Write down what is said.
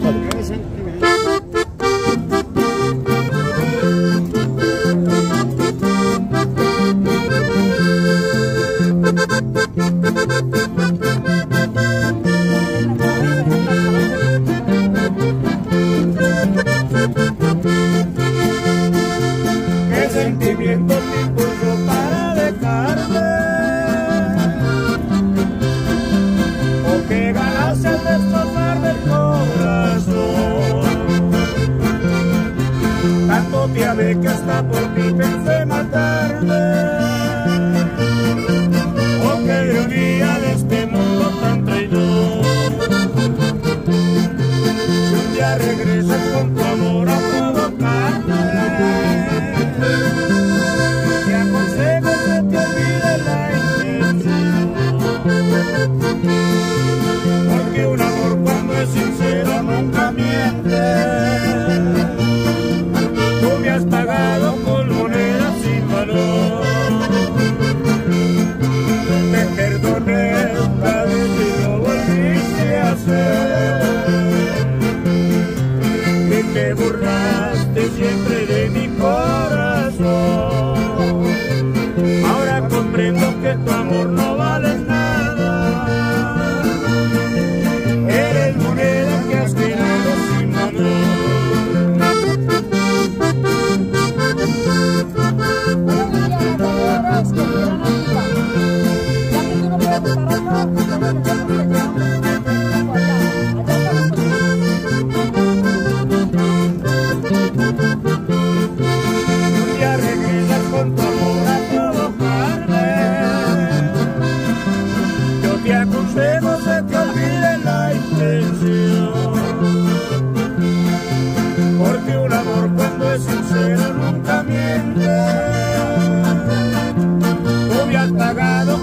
Qué sentimiento. Qué Amé que hasta por ti pensé matarme. ¿O qué ironía de este mundo tan traidor? Si un día tu has pagado No te arregles con tu amor a todo padre. No te acusemos de que olvides la intención. Porque un amor cuando es sincero nunca miente. No hubieras pagado.